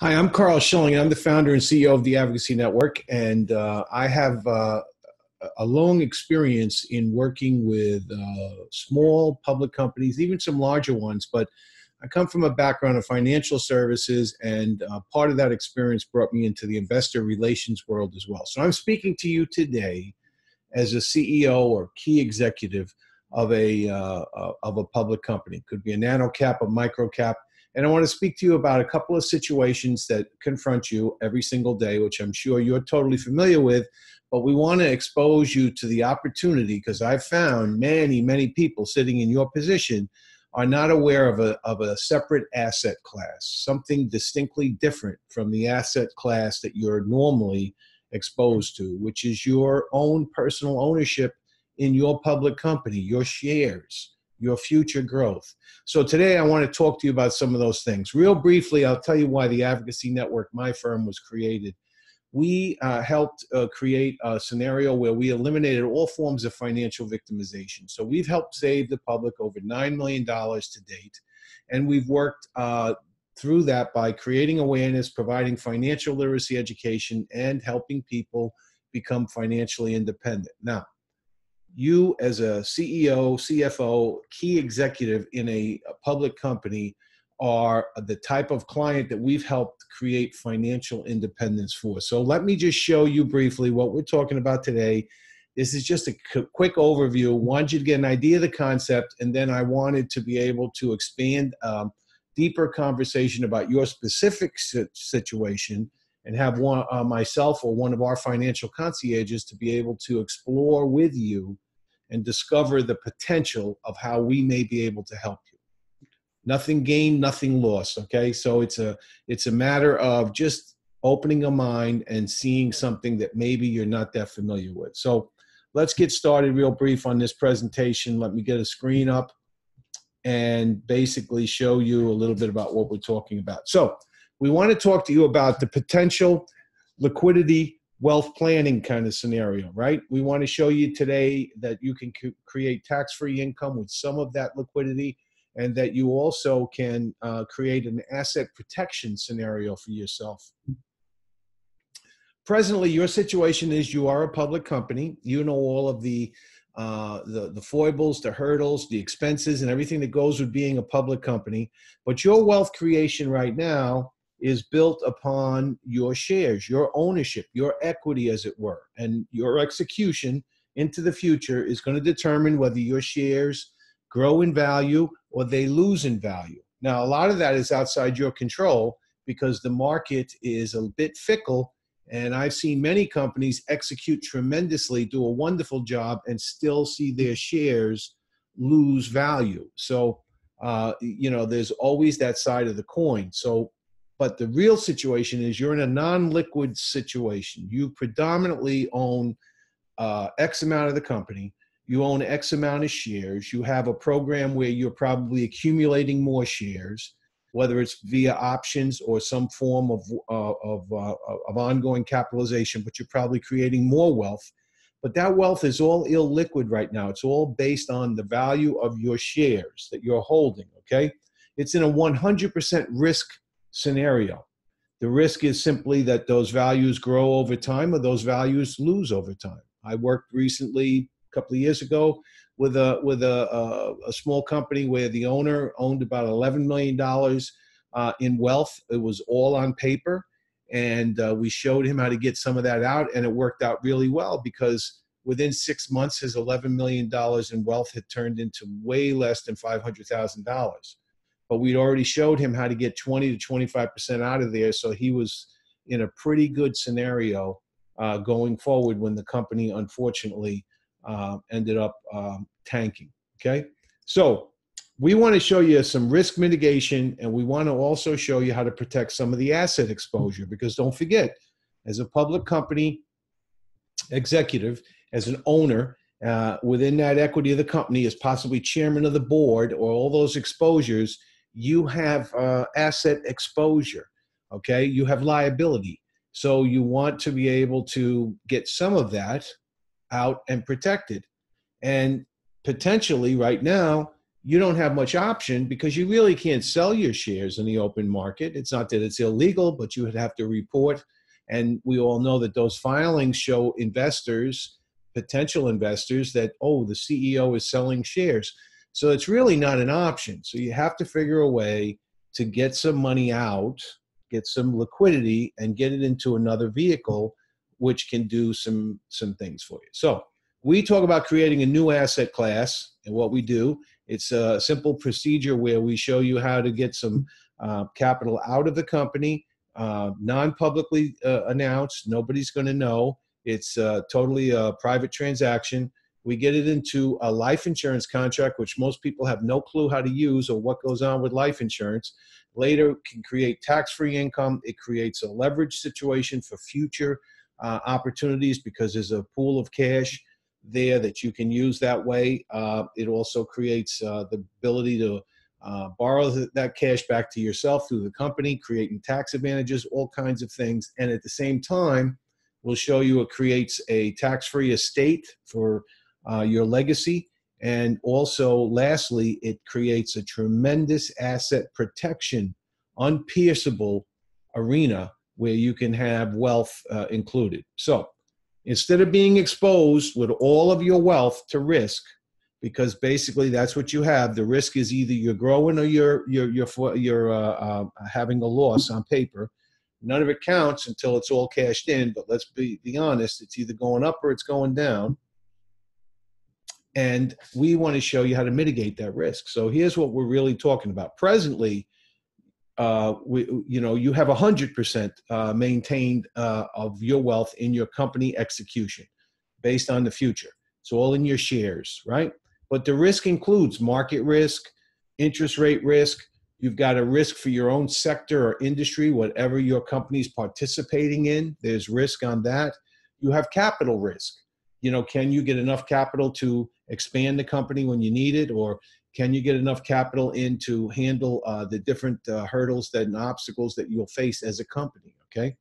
Hi, I'm Karl Schilling. I'm the founder and CEO of the Advocacy Network, and uh, I have uh, a long experience in working with uh, small public companies, even some larger ones. But I come from a background of financial services, and uh, part of that experience brought me into the investor relations world as well. So I'm speaking to you today as a CEO or key executive of a uh, of a public company. Could be a nano cap, a micro cap. And I want to speak to you about a couple of situations that confront you every single day, which I'm sure you're totally familiar with. But we want to expose you to the opportunity because I've found many, many people sitting in your position are not aware of a, of a separate asset class, something distinctly different from the asset class that you're normally exposed to, which is your own personal ownership in your public company, your shares your future growth. So today I want to talk to you about some of those things. Real briefly, I'll tell you why the Advocacy Network, my firm, was created. We uh, helped uh, create a scenario where we eliminated all forms of financial victimization. So we've helped save the public over $9 million to date. And we've worked uh, through that by creating awareness, providing financial literacy education, and helping people become financially independent. Now, you as a CEO, CFO, key executive in a, a, public company are the type of client that we've helped create financial independence for. So let me just show you briefly what we're talking about today. This is just a quick overview. I wanted you to get an idea of the concept, and then I wanted to be able to expand um, deeper conversation about your specific situation and have one uh, myself or one of our financial concierges to be able to explore with you and discover the potential of how we may be able to help you. Nothing gained nothing lost okay? So it's a it's a matter of just opening a mind and seeing something that maybe you're not that familiar with. So let's get started real brief on this presentation. Let me get a screen up and basically show you a little bit about what we're talking about. So we want to talk to you about the potential liquidity wealth planning kind of scenario, right? We want to show you today that you can create tax free income with some of that liquidity and that you also can uh, create an asset protection scenario for yourself. Presently, your situation is you are a public company. You know all of the uh, the the foibles, the hurdles, the expenses, and everything that goes with being a public company. But your wealth creation right now is built upon your shares, your ownership, your equity, as it were. And your execution into the future is going to determine whether your shares grow in value or they lose in value. Now, a lot of that is outside your control because the market is a bit fickle. And I've seen many companies execute tremendously, do a wonderful job, and still see their shares lose value. So, uh, you know, there's always that side of the coin. So, but the real situation is you're in a non-liquid situation. You predominantly own uh, X amount of the company. You own X amount of shares. You have a program where you're probably accumulating more shares, whether it's via options or some form of uh, of, uh, of ongoing capitalization. But you're probably creating more wealth. But that wealth is all illiquid right now. It's all based on the value of your shares that you're holding. Okay, it's in a 100% risk scenario. The risk is simply that those values grow over time or those values lose over time. I worked recently, a couple of years ago, with a with a, a, a small company where the owner owned about eleven million dollars uh, in wealth. It was all on paper, and uh, we showed him how to get some of that out, and it worked out really well because within six months, his eleven million dollars in wealth had turned into way less than five hundred thousand dollars but we'd already showed him how to get 20 to 25% out of there. So he was in a pretty good scenario uh, going forward when the company unfortunately uh, ended up um, tanking. Okay. So we want to show you some risk mitigation and we want to also show you how to protect some of the asset exposure because don't forget, as a public company executive, as an owner, uh, within that equity of the company, as possibly chairman of the board, or all those exposures, you have uh, asset exposure, okay? You have liability. So you want to be able to get some of that out and protected. And potentially right now, you don't have much option because you really can't sell your shares in the open market. It's not that it's illegal, but you would have to report. And we all know that those filings show investors, potential investors, that, oh, the CEO is selling shares. So it's really not an option. So you have to figure a way to get some money out, get some liquidity, and get it into another vehicle which can do some some things for you. So we talk about creating a new asset class, and what we do it's a simple procedure where we show you how to get some uh, capital out of the company, uh, non-publicly uh, announced. Nobody's going to know. It's uh, totally a private transaction. We get it into a life insurance contract, which most people have no clue how to use or what goes on with life insurance. Later, can create tax-free income. It creates a leverage situation for future uh, opportunities because there's a pool of cash there that you can use that way. Uh, it also creates uh, the ability to uh, borrow th- that cash back to yourself through the company, creating tax advantages, all kinds of things. And at the same time, we'll show you it creates a tax free estate for uh, your legacy. And also, lastly, it creates a tremendous asset protection, unpierceable arena where you can have wealth uh, included. So, instead of being exposed with all of your wealth to risk because basically that's what you have the risk is either you're growing or you're you're you're, you're uh, uh, having a loss on paper none of it counts until it's all cashed in but let's be, be honest it's either going up or it's going down and we want to show you how to mitigate that risk so here's what we're really talking about presently uh, we, you know, you have hundred percent uh, maintained uh, of your wealth in your company execution, based on the future. It's all in your shares, right? But the risk includes market risk, interest rate risk. You've got a risk for your own sector or industry, whatever your company's participating in. There's risk on that. You have capital risk. You know, can you get enough capital to expand the company when you need it, or can you get enough capital in to handle uh, the different uh, hurdles that and obstacles that you'll face as a company? Okay.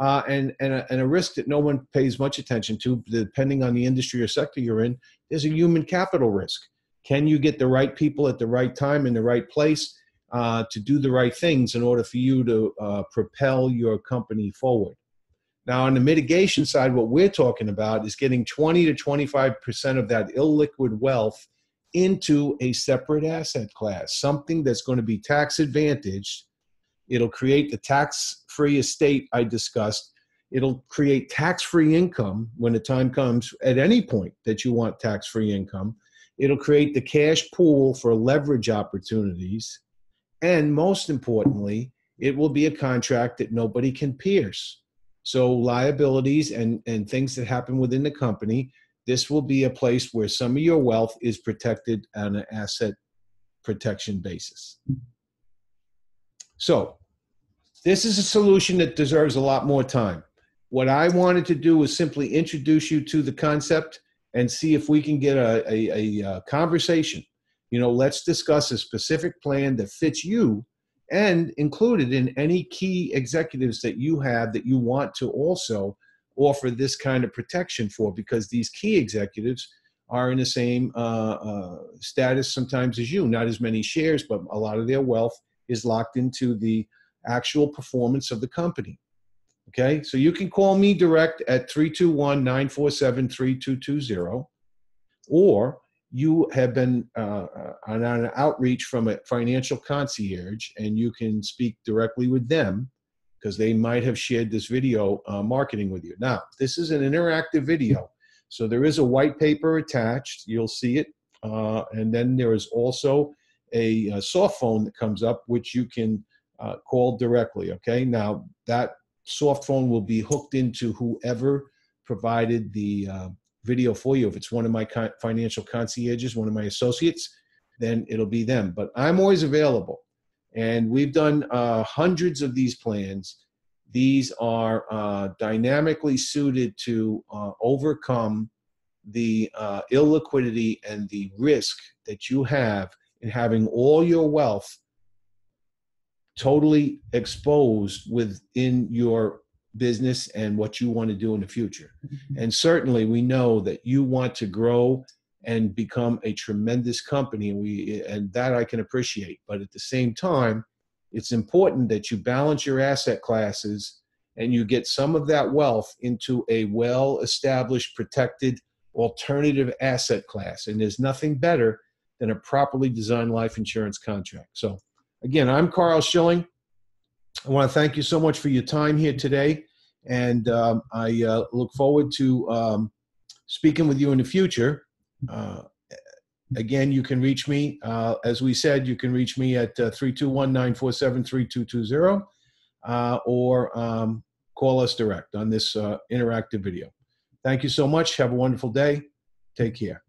Uh, and, and a, and, a, risk that no one pays much attention to, depending on the industry or sector you're in, is a human capital risk. Can you get the right people at the right time in the right place uh, to do the right things in order for you to uh, propel your company forward? Now, on the mitigation side, what we're talking about is getting 20 to 25% of that illiquid wealth into a separate asset class, something that's going to be tax advantaged. It'll create the tax free estate I discussed. It'll create tax free income when the time comes at any point that you want tax free income. It'll create the cash pool for leverage opportunities. And most importantly, it will be a contract that nobody can pierce. So, liabilities and, and things that happen within the company this will be a place where some of your wealth is protected on an asset protection basis. So, this is a solution that deserves a lot more time. What I wanted to do was simply introduce you to the concept and see if we can get a, a, a, a conversation. You know, let's discuss a specific plan that fits you and included in any key executives that you have that you want to also offer this kind of protection for because these key executives are in the same uh, uh, status sometimes as you. Not as many shares, but a lot of their wealth is locked into the actual performance of the company. Okay, so you can call me direct at 321 947 3220, or you have been uh, uh, on an outreach from a financial concierge and you can speak directly with them because they might have shared this video uh, marketing with you. Now, this is an interactive video. So there is a white paper attached. You'll see it. Uh, and then there is also a, a, soft phone that comes up, which you can uh, call directly. Okay. Now, that soft phone will be hooked into whoever provided the uh, video for you. If it's one of my financial concierges, one of my associates, then it'll be them. But I'm always available. And we've done uh, hundreds of these plans. These are uh, dynamically suited to uh, overcome the uh, illiquidity and the risk that you have in having all your wealth totally exposed within your business and what you want to do in the future. Mm-hmm. And certainly, we know that you want to grow and become a tremendous company. And we and that I can appreciate. But at the same time, it's important that you balance your asset classes and you get some of that wealth into a well-established, protected alternative asset class. And there's nothing better than a properly designed life insurance contract. So, again, I'm Karl Schilling. I want to thank you so much for your time here today. And um, I uh, look forward to um, speaking with you in the future. Uh, again, you can reach me. Uh, as we said, you can reach me at uh, 321 947 3220 uh, or um, call us direct on this uh, interactive video. Thank you so much. Have a wonderful day. Take care.